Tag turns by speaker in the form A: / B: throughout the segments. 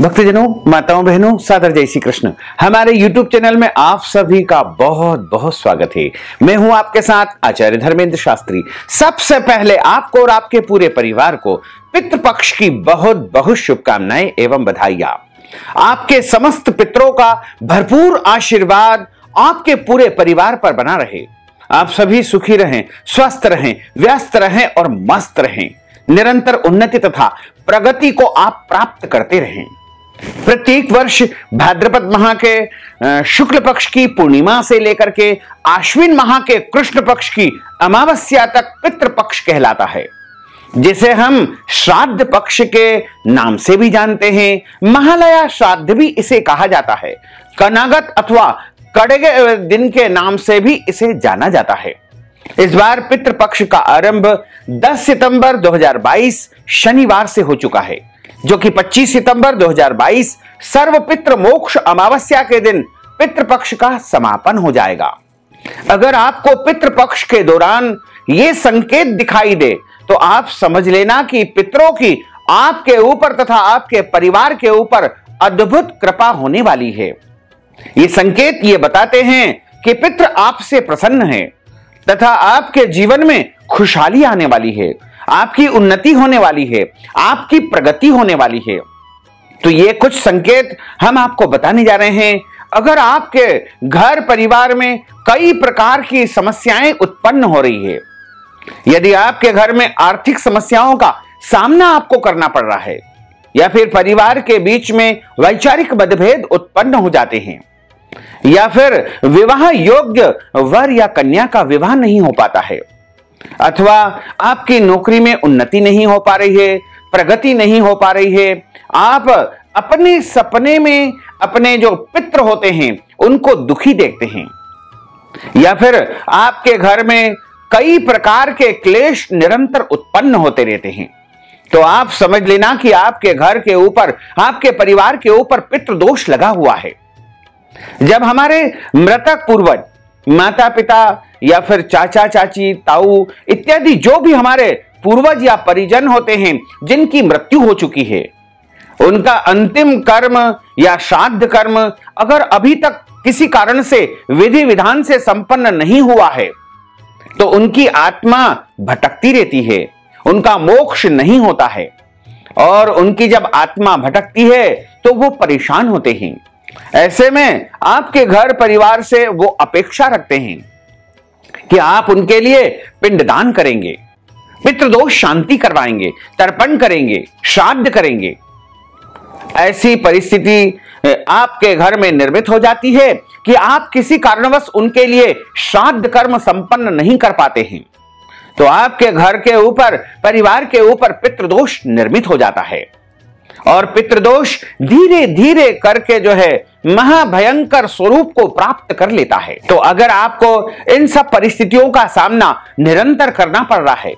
A: भक्तजनों, माताओं, बहनों, सादर जय श्री कृष्ण हमारे YouTube चैनल में आप सभी का बहुत बहुत स्वागत है। मैं हूँ आपके साथ आचार्य धर्मेंद्र शास्त्री। सबसे पहले आपको और आपके पूरे परिवार को पितृपक्ष की बहुत बहुत शुभकामनाएँ एवं बधाइयाँ। आपके समस्त पितरों का भरपूर आशीर्वाद आपके पूरे परिवार पर बना रहे। आप सभी सुखी रहें, स्वस्थ रहें, व्यस्त रहें और मस्त रहें। निरंतर उन्नति तथा प्रगति को आप प्राप्त करते रहें। प्रत्येक वर्ष भाद्रपद माह के शुक्ल पक्ष की पूर्णिमा से लेकर के आश्विन माह के कृष्ण पक्ष की अमावस्या तक पितृ पक्ष कहलाता है। जिसे हम श्राद्ध पक्ष के नाम से भी जानते हैं। महालया श्राद्ध भी इसे कहा जाता है। कनागत अथवा कड़गे दिन के नाम से भी इसे जाना जाता है। इस बार पितृपक्ष का आरंभ 10 सितंबर 2022 शनिवार से हो चुका है। जो कि 25 सितंबर 2022 सर्व पितृ मोक्ष अमावस्या के दिन पितृपक्ष का समापन हो जाएगा। अगर आपको पितृपक्ष के दौरान ये संकेत दिखाई दे तो आप समझ लेना कि पितरों की आपके ऊपर तथा आपके परिवार के ऊपर अद्भुत कृपा होने वाली है। ये संकेत ये बताते हैं कि पितृ आपसे प्रसन्न है तथा आपके जीवन में खुशहाली आने वाली है। आपकी उन्नति होने वाली है, आपकी प्रगति होने वाली है। तो ये कुछ संकेत हम आपको बताने जा रहे हैं। अगर आपके घर परिवार में कई प्रकार की समस्याएँ उत्पन्न हो रही है, यदि आपके घर में आर्थिक समस्याओं का सामना आपको करना पड़ रहा है, या फिर परिवार के बीच में वैचारिक मतभेद उत्पन्न हो जाते हैं, या फिर विवाह योग्य वर या कन्या का विवाह नहीं हो पाता है अथवा आपकी नौकरी में उन्नति नहीं हो पा रही है, प्रगति नहीं हो पा रही है, आप अपने सपने में अपने जो पित्र होते हैं, उनको दुखी देखते हैं। या फिर आपके घर में कई प्रकार के क्लेश निरंतर उत्पन्न होते रहते हैं। तो आप समझ लेना कि आपके घर के ऊपर, आपके परिवार के ऊपर पितृ दोष लगा हुआ है। जब हमारे मृतक पूर्वज माता पिता या फिर चाचा, चाची, ताऊ इत्यादि जो भी हमारे पूर्वज या परिजन होते हैं, जिनकी मृत्यु हो चुकी है, उनका अंतिम कर्म या श्राद्ध कर्म अगर अभी तक किसी कारण से विधि विधान से संपन्न नहीं हुआ है तो उनकी आत्मा भटकती रहती है, उनका मोक्ष नहीं होता है, और उनकी जब आत्मा भटकती है तो वो परेशान होते हैं। ऐसे में आपके घर परिवार से वो अपेक्षा रखते हैं कि आप उनके लिए पिंडदान करेंगे, पितृदोष शांति करवाएँगे, तर्पण करेंगे, श्राद्ध करेंगे। ऐसी परिस्थिति आपके घर में निर्मित हो जाती है कि आप किसी कारणवश उनके लिए श्राद्ध कर्म संपन्न नहीं कर पाते हैं। तो आपके घर के ऊपर, परिवार के ऊपर पितृदोष निर्मित हो जाता है। और पितृदोष धीरे धीरे करके जो है महाभयंकर स्वरूप को प्राप्त कर लेता है। तो अगर आपको इन सब परिस्थितियों का सामना निरंतर करना पड़ रहा है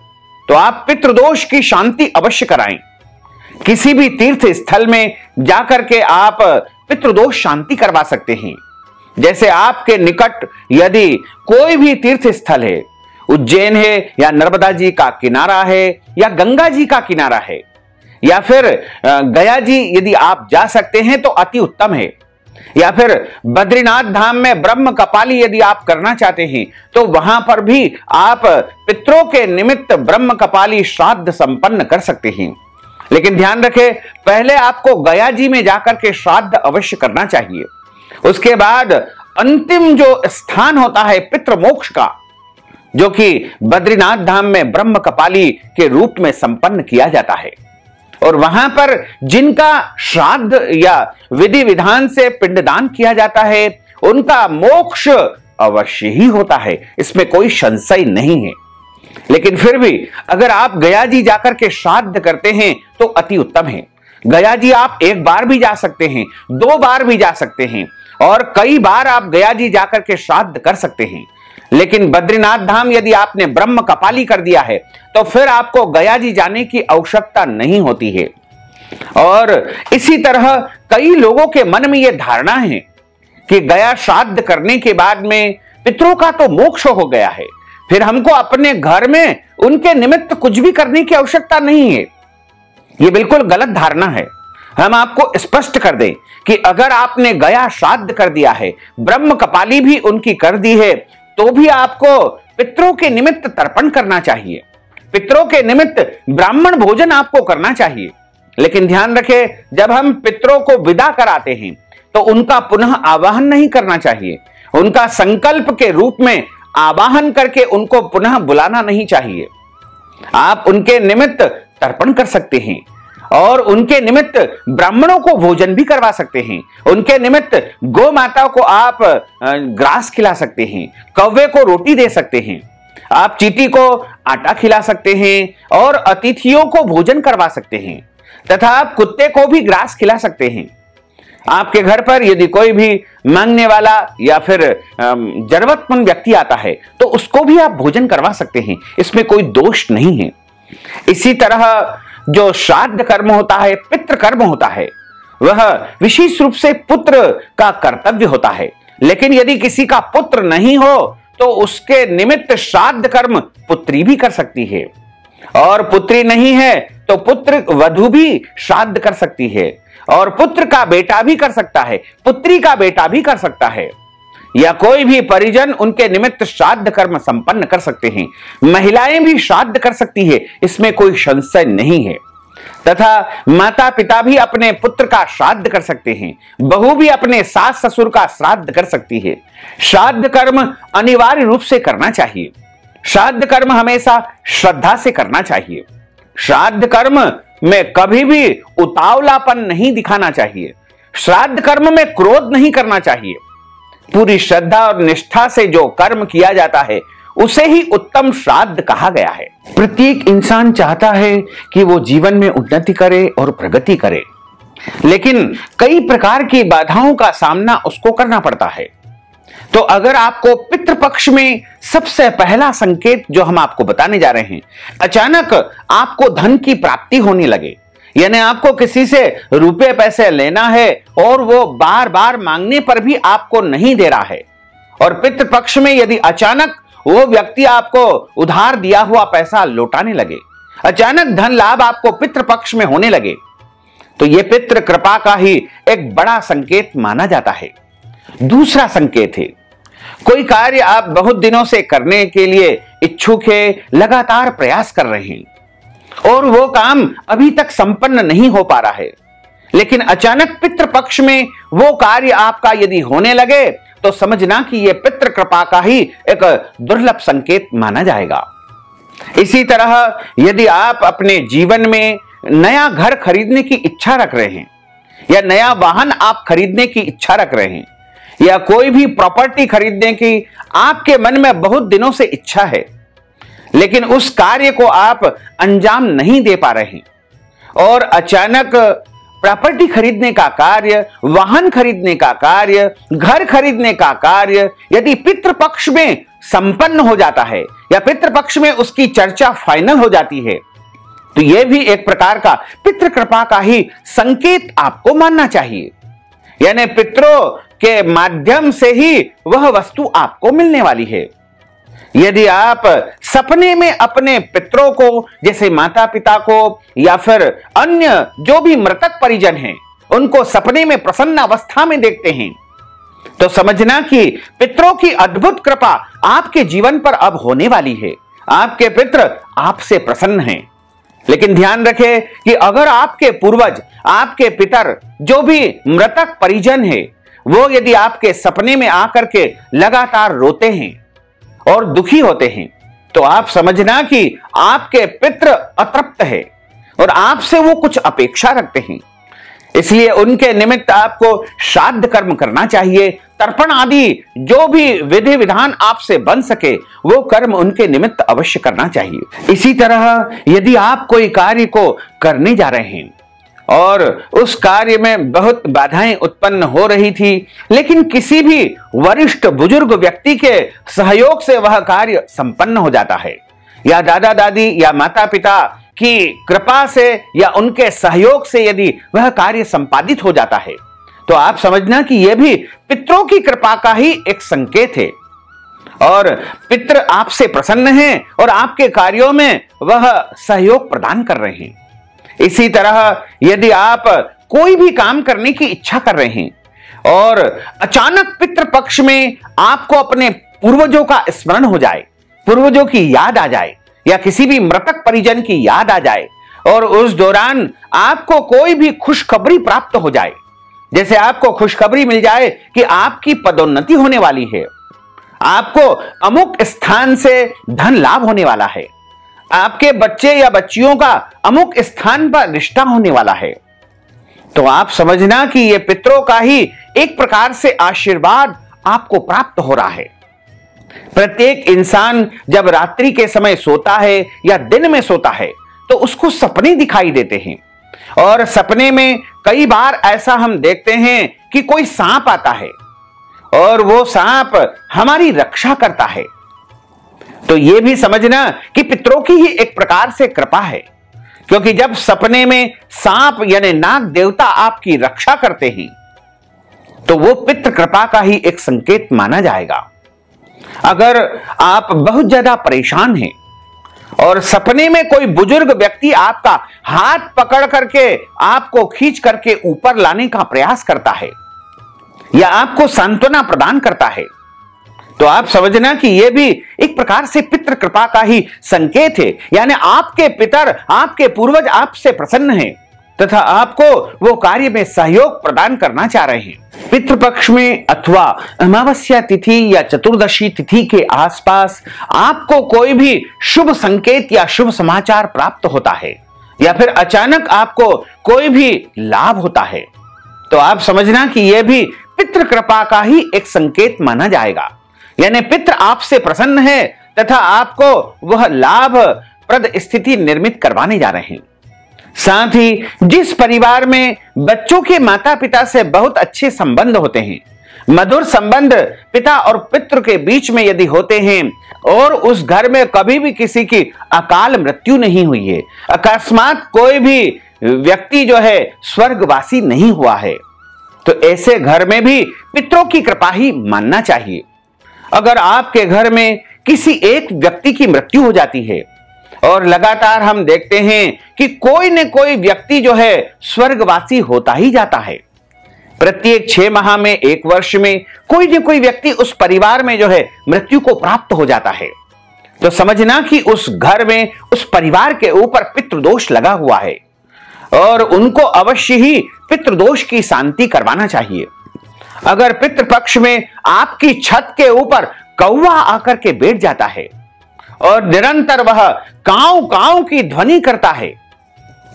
A: तो आप पितृदोष की शांति अवश्य कराएँ। किसी भी तीर्थ स्थल में जाकर के आप पितृदोष शांति करवा सकते हैं। जैसे आपके निकट यदि कोई भी तीर्थ स्थल है, उज्जैन है या नर्मदा जी का किनारा है या गंगा जी का किनारा है या फिर गया जी, यदि आप जा सकते हैं तो अति उत्तम है। या फिर, बद्रीनाथ धाम में ब्रह्म कपाली यदि आप करना चाहते हैं तो वहाँ पर भी आप पितरों के निमित्त ब्रह्म कपाली श्राद्ध संपन्न कर सकते हैं। लेकिन ध्यान रखें, पहले आपको गया जी में जाकर के श्राद्ध अवश्य करना चाहिए। उसके बाद अंतिम जो स्थान होता है पितृ मोक्ष का, जो कि बद्रीनाथ धाम में ब्रह्म कपाली के रूप में संपन्न किया जाता है। और वहाँ पर जिनका श्राद्ध या विधि विधान से पिंडदान किया जाता है, उनका मोक्ष अवश्य ही होता है। इसमें कोई संशय नहीं है। लेकिन फिर भी अगर आप गया जी जाकर के श्राद्ध करते हैं तो अति उत्तम है। गया जी आप एक बार भी जा सकते हैं, दो बार भी जा सकते हैं, और कई बार आप गया जी जाकर के श्राद्ध कर सकते हैं। लेकिन बद्रीनाथ धाम यदि आपने ब्रह्म कपाली कर दिया है तो फिर आपको गया जी जाने की आवश्यकता नहीं होती है। और इसी तरह कई लोगों के मन में यह धारणा है कि गया श्राद्ध करने के बाद में पितरों का तो मोक्ष हो गया है। फिर हमको अपने घर में उनके निमित्त कुछ भी करने की आवश्यकता नहीं है। यह बिल्कुल गलत धारणा है। हम आपको स्पष्ट कर दें कि अगर आपने गया श्राद्ध कर दिया है, ब्रह्म कपाली भी उनकी कर दी है तो भी आपको पितरों के निमित्त तर्पण करना चाहिए। पितरों के निमित्त ब्राह्मण भोजन आपको करना चाहिए। लेकिन ध्यान रखें, जब हम पितरों को विदा कराते हैं तो उनका पुनः आवाहन नहीं करना चाहिए। उनका संकल्प के रूप में आवाहन करके उनको पुनः बुलाना नहीं चाहिए। आप उनके निमित्त तर्पण कर सकते हैं। और उनके निमित्त ब्राह्मणों को भोजन भी करवा सकते हैं। उनके निमित्त गो माता को आप ग्रास खिला सकते हैं, कौवे को रोटी दे सकते हैं, आप चीटी को आटा खिला सकते हैं और अतिथियों को भोजन करवा सकते हैं, तथा आप कुत्ते को भी ग्रास खिला सकते हैं। आपके घर पर यदि कोई भी मांगने वाला या फिर जरूरतमंद व्यक्ति आता है तो उसको भी आप भोजन करवा सकते हैं, इसमें कोई दोष नहीं है। इसी तरह जो श्राद्ध कर्म होता है, पितृ कर्म होता है, वह विशेष रूप से पुत्र का कर्तव्य होता है। लेकिन यदि किसी का पुत्र नहीं हो तो उसके निमित्त श्राद्ध कर्म पुत्री भी कर सकती है। और पुत्री नहीं है तो पुत्र वधु भी श्राद्ध कर सकती है। और पुत्र का बेटा भी कर सकता है, पुत्री का बेटा भी कर सकता है। या कोई भी परिजन उनके निमित्त श्राद्ध कर्म संपन्न कर सकते हैं। महिलाएँ भी श्राद्ध कर सकती है। इसमें कोई संशय नहीं है। तथा माता पिता भी अपने पुत्र का श्राद्ध कर सकते हैं। बहू भी अपने सास ससुर का श्राद्ध कर सकती है। श्राद्ध कर्म अनिवार्य रूप से करना चाहिए। श्राद्ध कर्म हमेशा श्रद्धा से करना चाहिए। श्राद्ध कर्म में कभी भी उतावलापन नहीं दिखाना चाहिए। श्राद्ध कर्म में क्रोध नहीं करना चाहिए। पूरी श्रद्धा और निष्ठा से जो कर्म किया जाता है, उसे ही उत्तम श्राद्ध कहा गया है। प्रत्येक इंसान चाहता है कि वो जीवन में उन्नति करे और प्रगति करे। लेकिन कई प्रकार की बाधाओं का सामना उसको करना पड़ता है। तो अगर आपको पितृपक्ष में सबसे पहला संकेत जो हम आपको बताने जा रहे हैं, अचानक आपको धन की प्राप्ति होने लगे। यानी आपको किसी से रुपए पैसे लेना है और वो बार बार मांगने पर भी आपको नहीं दे रहा है। और पितृपक्ष में यदि अचानक वो व्यक्ति आपको उधार दिया हुआ पैसा लौटाने लगे, अचानक धन लाभ आपको पितृपक्ष में होने लगे तो यह पितृ कृपा का ही एक बड़ा संकेत माना जाता है। दूसरा संकेत है, कोई कार्य आप बहुत दिनों से करने के लिए इच्छुक है, लगातार प्रयास कर रहे हैं। और वो काम अभी तक संपन्न नहीं हो पा रहा है। लेकिन अचानक पितृ पक्ष में वो कार्य आपका यदि होने लगे तो समझना कि यह पितृ कृपा का ही एक दुर्लभ संकेत माना जाएगा। इसी तरह यदि आप अपने जीवन में नया घर खरीदने की इच्छा रख रहे हैं, या नया वाहन आप खरीदने की इच्छा रख रहे हैं, या कोई भी प्रॉपर्टी खरीदने की आपके मन में बहुत दिनों से इच्छा है लेकिन उस कार्य को आप अंजाम नहीं दे पा रहे और अचानक प्रॉपर्टी खरीदने का कार्य, वाहन खरीदने का कार्य, घर खरीदने का कार्य, यदि पितृपक्ष में संपन्न हो जाता है या पितृपक्ष में उसकी चर्चा फाइनल हो जाती है तो यह भी एक प्रकार का पितृ कृपा का ही संकेत आपको मानना चाहिए। यानी पितरों के माध्यम से ही वह वस्तु आपको मिलने वाली है। यदि आप सपने में अपने पितरों को, जैसे माता पिता को, या फिर अन्य जो भी मृतक परिजन हैं, उनको सपने में प्रसन्न अवस्था में देखते हैं तो समझना कि पितरों की अद्भुत कृपा आपके जीवन पर अब होने वाली है। आपके पित्र आपसे प्रसन्न हैं। लेकिन ध्यान रखें कि अगर आपके पूर्वज, आपके पितर जो भी मृतक परिजन है, वो यदि आपके सपने में आकर के लगातार रोते हैं और दुखी होते हैं। तो आप समझना कि आपके पित्र अतृप्त है और आपसे वो कुछ अपेक्षा रखते हैं। इसलिए उनके निमित्त आपको श्राद्ध कर्म करना चाहिए, तर्पण आदि, जो भी विधि विधान आपसे बन सके, वो कर्म उनके निमित्त अवश्य करना चाहिए। इसी तरह यदि आप कोई कार्य को करने जा रहे हैं और उस कार्य में बहुत बाधाएँ उत्पन्न हो रही थी। लेकिन किसी भी वरिष्ठ बुज़ुर्ग व्यक्ति के सहयोग से वह कार्य संपन्न हो जाता है। या दादा दादी या माता पिता की कृपा से या उनके सहयोग से यदि वह कार्य संपादित हो जाता है तो आप समझना कि यह भी पितरों की कृपा का ही एक संकेत है। और पित्र आपसे प्रसन्न हैं और आपके कार्यों में वह सहयोग प्रदान कर रहे हैं। इसी तरह यदि आप कोई भी काम करने की इच्छा कर रहे हैं और अचानक पितृ पक्ष में आपको अपने पूर्वजों का स्मरण हो जाए, पूर्वजों की याद आ जाए या किसी भी मृतक परिजन की याद आ जाए और उस दौरान आपको कोई भी खुशखबरी प्राप्त हो जाए, जैसे आपको खुशखबरी मिल जाए कि आपकी पदोन्नति होने वाली है, आपको अमुक स्थान से धन लाभ होने वाला है आपके बच्चे या बच्चियों का अमुक स्थान पर रिश्ता होने वाला है। तो आप समझना कि यह पितरों का ही एक प्रकार से आशीर्वाद आपको प्राप्त हो रहा है। प्रत्येक इंसान जब रात्रि के समय सोता है या दिन में सोता है तो उसको सपने दिखाई देते हैं। और सपने में कई बार ऐसा हम देखते हैं कि कोई सांप आता है और वो सांप हमारी रक्षा करता है। तो यह भी समझना कि पितरों की ही एक प्रकार से कृपा है। क्योंकि जब सपने में सांप यानी नाग देवता आपकी रक्षा करते हैं तो वो पितृ कृपा का ही एक संकेत माना जाएगा। अगर आप बहुत ज़्यादा परेशान हैं और सपने में कोई बुज़ुर्ग व्यक्ति आपका हाथ पकड़ करके आपको खींच करके ऊपर लाने का प्रयास करता है, या आपको सांत्वना प्रदान करता है तो आप समझना कि यह भी एक प्रकार से पितृ कृपा का ही संकेत है। यानी आपके पितर, आपके पूर्वज आपसे प्रसन्न हैं तथा आपको वो कार्य में सहयोग प्रदान करना चाह रहे हैं। पितृपक्ष में अथवा अमावस्या तिथि या चतुर्दशी तिथि के आसपास आपको कोई भी शुभ संकेत या शुभ समाचार प्राप्त होता है या फिर अचानक आपको कोई भी लाभ होता है। तो आप समझना कि यह भी पितृ कृपा का ही एक संकेत माना जाएगा। यानी पितृ आपसे प्रसन्न है तथा आपको वह लाभ प्रद स्थिति निर्मित करवाने जा रहे हैं। साथ ही जिस परिवार में बच्चों के माता पिता से बहुत अच्छे संबंध होते हैं, मधुर संबंध पिता और पितृ के बीच में यदि होते हैं, और उस घर में कभी भी किसी की अकाल मृत्यु नहीं हुई है, अकस्मात कोई भी व्यक्ति जो है स्वर्गवासी नहीं हुआ है तो ऐसे घर में भी पितरों की कृपा ही मानना चाहिए। अगर आपके घर में किसी एक व्यक्ति की मृत्यु हो जाती है, और लगातार हम देखते हैं कि कोई न कोई व्यक्ति जो है स्वर्गवासी होता ही जाता है। प्रत्येक छह माह में, एक वर्ष में, कोई न कोई व्यक्ति उस परिवार में जो है मृत्यु को प्राप्त हो जाता है। तो समझना कि उस घर में, उस परिवार के ऊपर पितृदोष लगा हुआ है, और उनको अवश्य ही पितृदोष की शांति करवाना चाहिए। अगर पितृपक्ष में आपकी छत के ऊपर कौवा आकर के बैठ जाता है और निरंतर वह काव काव की ध्वनि करता है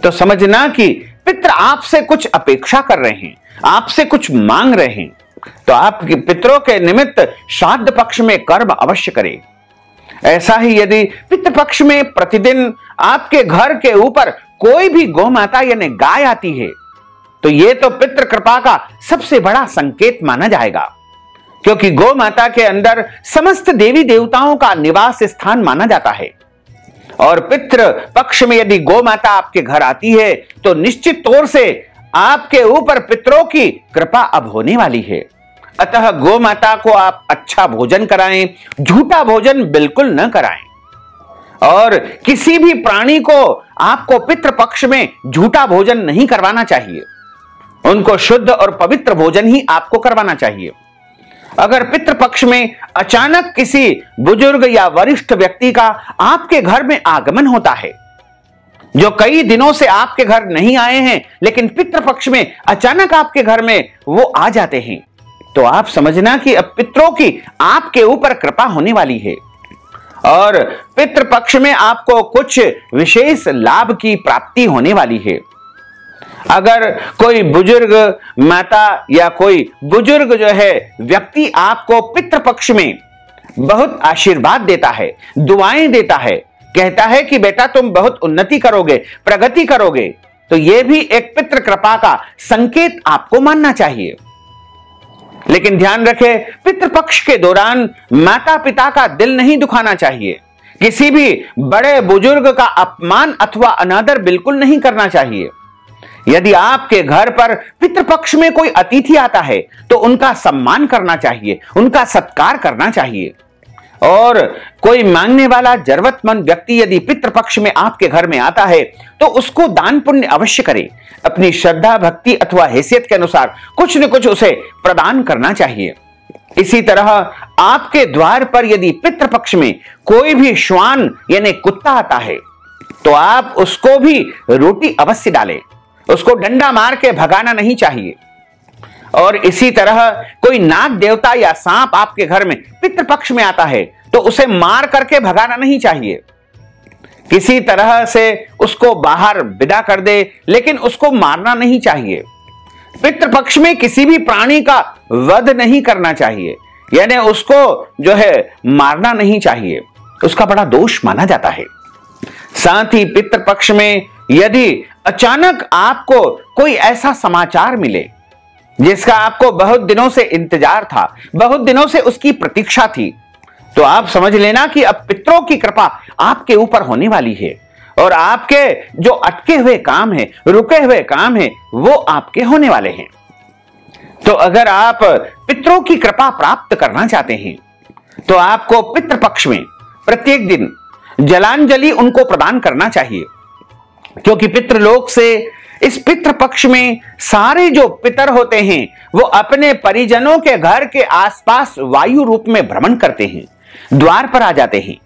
A: तो समझना कि पित्र आपसे कुछ अपेक्षा कर रहे हैं, आपसे कुछ मांग रहे हैं तो आप पितरों के निमित्त श्राद्ध पक्ष में कर्म अवश्य करें। ऐसा ही यदि पितृ पक्ष में प्रतिदिन आपके घर के ऊपर कोई भी गौ माता यानी गाय आती है तो यह तो पितृ कृपा का सबसे बड़ा संकेत माना जाएगा। क्योंकि गौ माता के अंदर समस्त देवी देवताओं का निवास स्थान माना जाता है। और पितृ पक्ष में यदि गौ माता आपके घर आती है तो निश्चित तौर से आपके ऊपर पितरों की कृपा अब होने वाली है। अतः गौ माता को आप अच्छा भोजन कराएँ, झूठा भोजन बिल्कुल न कराएँ। और किसी भी प्राणी को आपको पितृ पक्ष में झूठा भोजन नहीं करवाना चाहिए। उनको शुद्ध और पवित्र भोजन ही आपको करवाना चाहिए। अगर पितृपक्ष में अचानक किसी बुज़ुर्ग या वरिष्ठ व्यक्ति का आपके घर में आगमन होता है, जो कई दिनों से आपके घर नहीं आए हैं, लेकिन पितृपक्ष में अचानक आपके घर में वो आ जाते हैं तो आप समझना कि अब पितरों की आपके ऊपर कृपा होने वाली है। और पितृपक्ष में आपको कुछ विशेष लाभ की प्राप्ति होने वाली है। अगर कोई बुज़ुर्ग माता या कोई बुज़ुर्ग जो है, व्यक्ति आपको पितृपक्ष में बहुत आशीर्वाद देता है, दुआएँ देता है, कहता है कि बेटा तुम बहुत उन्नति करोगे, प्रगति करोगे तो यह भी एक पितृ कृपा का संकेत आपको मानना चाहिए। लेकिन ध्यान रखें, पितृपक्ष के दौरान माता पिता का दिल नहीं दुखाना चाहिए। किसी भी बड़े बुज़ुर्ग का अपमान अथवा अनादर बिल्कुल नहीं करना चाहिए। यदि आपके घर पर पितृपक्ष में कोई अतिथि आता है तो उनका सम्मान करना चाहिए, उनका सत्कार करना चाहिए। और कोई मांगने वाला जरूरतमंद व्यक्ति यदि पितृपक्ष में आपके घर में आता है तो उसको दान पुण्य अवश्य करे। अपनी श्रद्धा, भक्ति अथवा हैसियत के अनुसार कुछ न कुछ उसे प्रदान करना चाहिए। इसी तरह आपके द्वार पर यदि पितृपक्ष में कोई भी श्वान, यानी कुत्ता आता है तो आप उसको भी रोटी अवश्य डालें। उसको डंडा मार के भगाना नहीं चाहिए। और इसी तरह कोई नाग देवता या सांप आपके घर में पितृपक्ष में आता है तो उसे मार करके भगाना नहीं चाहिए। किसी तरह से उसको बाहर विदा कर दे, लेकिन उसको मारना नहीं चाहिए। पितृपक्ष में किसी भी प्राणी का वध नहीं करना चाहिए, यानी उसको जो है मारना नहीं चाहिए। उसका बड़ा दोष माना जाता है। साथ ही पितृपक्ष में यदि अचानक आपको कोई ऐसा समाचार मिले, जिसका आपको बहुत दिनों से इंतज़ार था, बहुत दिनों से उसकी प्रतीक्षा थी तो आप समझ लेना कि अब पितरों की कृपा आपके ऊपर होने वाली है, और आपके जो अटके हुए काम है, रुके हुए काम है, वो आपके होने वाले हैं। तो अगर आप पितरों की कृपा प्राप्त करना चाहते हैं तो आपको पितृपक्ष में प्रत्येक दिन जलांजलि उनको प्रदान करना चाहिए। क्योंकि पितृलोक से इस पितृ पक्ष में सारे जो पितर होते हैं, वो अपने परिजनों के घर के आसपास वायु रूप में भ्रमण करते हैं, द्वार पर आ जाते हैं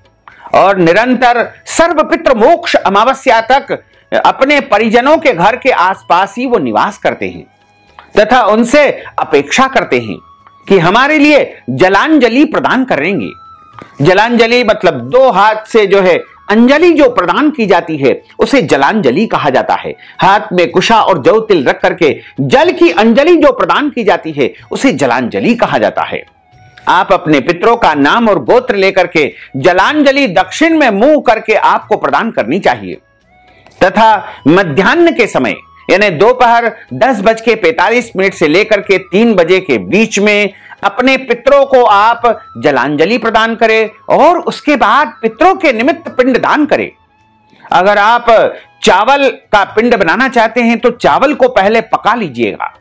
A: और निरंतर सर्व पितृ मोक्ष अमावस्या तक अपने परिजनों के घर के आसपास ही वो निवास करते हैं तथा उनसे अपेक्षा करते हैं कि हमारे लिए जलांजलि प्रदान करेंगे। जलांजलि मतलब दो हाथ से जो है अंजलि जो प्रदान की जाती है, उसे जलांजलि कहा जाता है। हाथ में कुशा और जव तिल रख करके जल की अंजलि जो प्रदान की जाती है, उसे जलांजलि कहा जाता है। आप अपने पितरों का नाम और गोत्र लेकर के जलांजलि दक्षिण में मुँह करके आपको प्रदान करनी चाहिए। तथा मध्यान्ह के समय यानी दोपहर दस बज के पैतालीस मिनट से लेकर के तीन बजे के बीच में अपने पितरों को आप जलांजलि प्रदान करें और उसके बाद पितरों के निमित्त पिंड दान करें। अगर आप चावल का पिंड बनाना चाहते हैं तो चावल को पहले पका लीजिएगा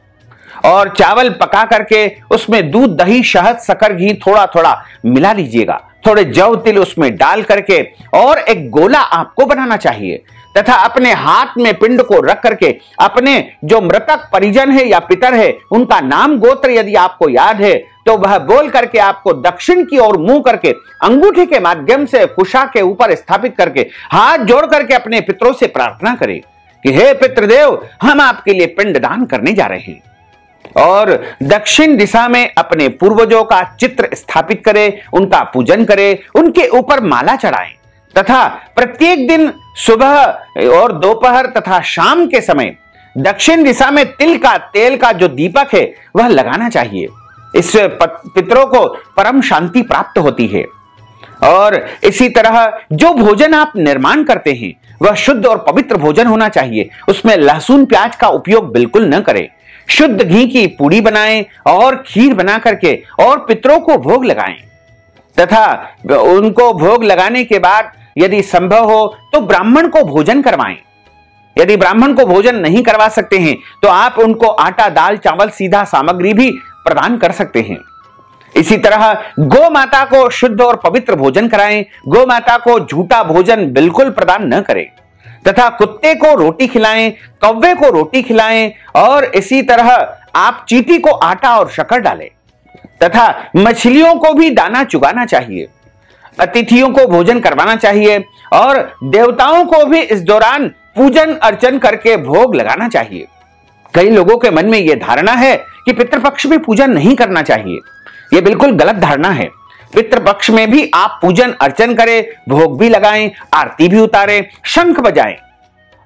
A: और चावल पका करके उसमें दूध, दही, शहद शकर घी थोड़ा थोड़ा मिला लीजिएगा। थोड़े जव तिल उसमें डाल करके और एक गोला आपको बनाना चाहिए। तथा अपने हाथ में पिंड को रख करके अपने जो मृतक परिजन है या पितर है, उनका नाम गोत्र यदि आपको याद है तो वह बोल करके आपको दक्षिण की ओर मुँह करके अंगूठे के माध्यम से कुशा के ऊपर स्थापित करके हाथ जोड़ करके अपने पितरों से प्रार्थना करें कि हे पितृदेव, हम आपके लिए पिंड दान करने जा रहे हैं। और दक्षिण दिशा में अपने पूर्वजों का चित्र स्थापित करें, उनका पूजन करें, उनके ऊपर माला चढ़ाएँ। तथा प्रत्येक दिन सुबह और दोपहर तथा शाम के समय दक्षिण दिशा में तिल का तेल का जो दीपक है, वह लगाना चाहिए। इससे पितरों को परम शांति प्राप्त होती है। और इसी तरह जो भोजन आप निर्माण करते हैं, वह शुद्ध और पवित्र भोजन होना चाहिए। उसमें लहसुन प्याज का उपयोग बिल्कुल न करें। शुद्ध घी की पूड़ी बनाएँ और खीर बना करके और पितरों को भोग लगाएँ। तथा उनको भोग लगाने के बाद यदि संभव हो तो ब्राह्मण को भोजन करवाएँ। यदि ब्राह्मण को भोजन नहीं करवा सकते हैं तो आप उनको आटा, दाल, चावल, सीधा सामग्री भी प्रदान कर सकते हैं। इसी तरह गो माता को शुद्ध और पवित्र भोजन कराएँ। गो माता को झूठा भोजन बिल्कुल प्रदान न करें। तथा कुत्ते को रोटी खिलाएँ, कौवे को रोटी खिलाएँ, और इसी तरह आप चीटी को आटा और शक्कर डालें। तथा मछलियों को भी दाना चुगाना चाहिए। अतिथियों को भोजन करवाना चाहिए और देवताओं को भी इस दौरान पूजन अर्चन करके भोग लगाना चाहिए। कई लोगों के मन में यह धारणा है कि पितृपक्ष में पूजन नहीं करना चाहिए। यह बिल्कुल गलत धारणा है। पितृपक्ष में भी आप पूजन अर्चन करें, भोग भी लगाएँ, आरती भी उतारें, शंख बजाएँ।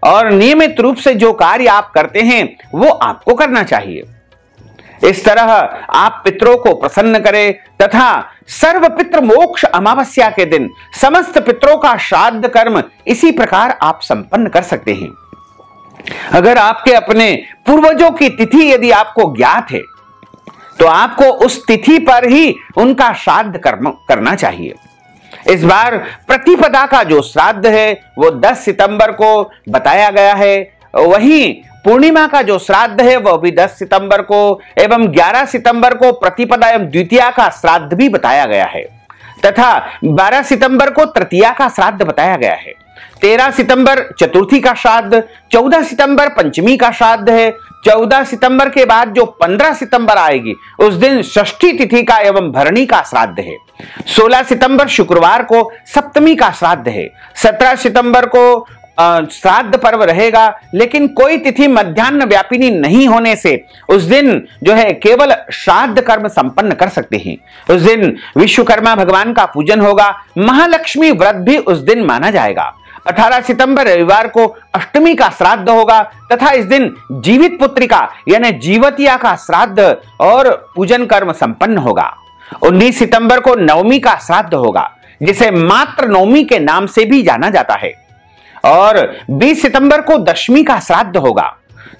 A: और नियमित रूप से जो कार्य आप करते हैं, वो आपको करना चाहिए। इस तरह आप पितरों को प्रसन्न करें तथा सर्व पितृ मोक्ष अमावस्या के दिन समस्त पितरों का श्राद्ध कर्म इसी प्रकार आप संपन्न कर सकते हैं। अगर आपके अपने पूर्वजों की तिथि यदि आपको ज्ञात है तो आपको उस तिथि पर ही उनका श्राद्ध कर्म करना चाहिए। इस बार प्रतिपदा का जो श्राद्ध है, वो 10 सितंबर को बताया गया है। वहीं पूर्णिमा का जो श्राद्ध है, वह भी 10 सितंबर को एवं 11 सितंबर को प्रतिपदा एवं द्वितीया का श्राद्ध भी बताया गया है। तथा 12 सितंबर को तृतीया का श्राद्ध बताया गया है। 13 सितंबर चतुर्थी का श्राद्ध 14 सितंबर पंचमी का श्राद्ध है। 14 सितंबर के बाद जो 15 सितंबर आएगी, उस दिन षष्ठी तिथि का एवं भरणी का श्राद्ध है। 16 सितंबर शुक्रवार को सप्तमी का श्राद्ध है। 17 सितंबर को श्राद्ध पर्व रहेगा, लेकिन कोई तिथि मध्यान्ह व्यापिनी नहीं होने से उस दिन जो है केवल श्राद्ध कर्म संपन्न कर सकते हैं। उस दिन विश्वकर्मा भगवान का पूजन होगा, महालक्ष्मी व्रत भी उस दिन माना जाएगा। 18 सितंबर रविवार को अष्टमी का श्राद्ध होगा, तथा इस दिन जीवित पुत्रिका यानी जीवतिया का श्राद्ध और पूजन कर्म संपन्न होगा। 19 सितंबर को नवमी का श्राद्ध होगा, जिसे मात्र नवमी के नाम से भी जाना जाता है। और 20 सितंबर को दशमी का श्राद्ध होगा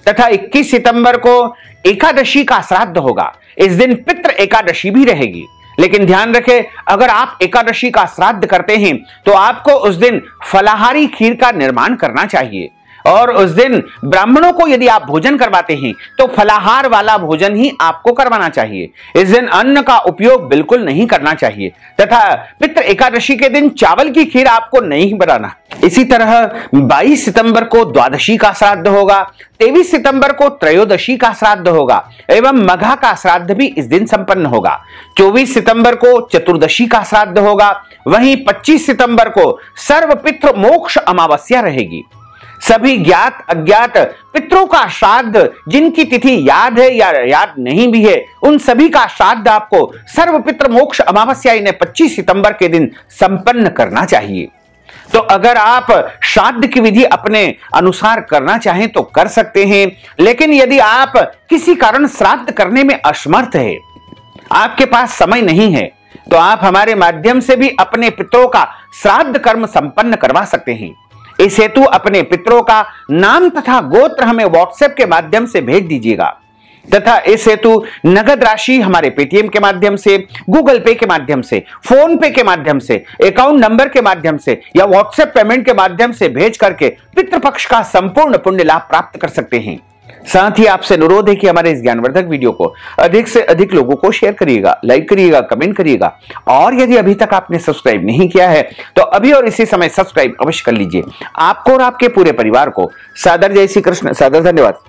A: तथा 21 सितंबर को एकादशी का श्राद्ध होगा। इस दिन पित्र एकादशी भी रहेगी। लेकिन ध्यान रखें, अगर आप एकादशी का श्राद्ध करते हैं तो आपको उस दिन फलाहारी खीर का निर्माण करना चाहिए। और उस दिन ब्राह्मणों को यदि आप भोजन करवाते हैं तो फलाहार वाला भोजन ही आपको करवाना चाहिए। इस दिन अन्न का उपयोग बिल्कुल नहीं करना चाहिए। तथा पितृ एकादशी के दिन चावल की खीर आपको नहीं बनाना इसी तरह 22 सितंबर को द्वादशी का श्राद्ध होगा 23 सितंबर को त्रयोदशी का श्राद्ध होगा, एवं मघा का श्राद्ध भी इस दिन संपन्न होगा। 24 सितंबर को चतुर्दशी का श्राद्ध होगा, वहीं 25 सितंबर को सर्वपित्र मोक्ष अमावस्या रहेगी। सभी ज्ञात, अज्ञात पितरों का श्राद्ध, जिनकी तिथि याद है या याद नहीं भी है, उन सभी का श्राद्ध आपको सर्वपित्र मोक्ष अमावस्या इन्हें 25 सितंबर के दिन संपन्न करना चाहिए। तो अगर आप श्राद्ध की विधि अपने अनुसार करना चाहें तो कर सकते हैं, लेकिन यदि आप किसी कारण श्राद्ध करने में असमर्थ है, आपके पास समय नहीं है तो आप हमारे माध्यम से भी अपने पितरों का श्राद्ध कर्म संपन्न करवा सकते हैं। इस हेतु अपने पितरों का नाम तथा गोत्र हमें व्हाट्सएप के माध्यम से भेज दीजिएगा। तथा इस हेतु नगद राशि हमारे पेटीएम के माध्यम से, गूगल पे के माध्यम से, फ़ोन पे के माध्यम से, अकाउंट नंबर के माध्यम से, या व्हाट्सएप पेमेंट के माध्यम से भेज करके पितृपक्ष का संपूर्ण पुण्य लाभ प्राप्त कर सकते हैं। साथ ही आपसे अनुरोध है कि हमारे इस ज्ञानवर्धक वीडियो को अधिक से अधिक लोगों को शेयर करिएगा लाइक करिएगा कमेंट करिएगा, और यदि अभी तक आपने सब्सक्राइब नहीं किया है तो अभी और इसी समय सब्सक्राइब अवश्य कर लीजिए। आपको और आपके पूरे परिवार को सादर जय श्री कृष्ण, सादर धन्यवाद।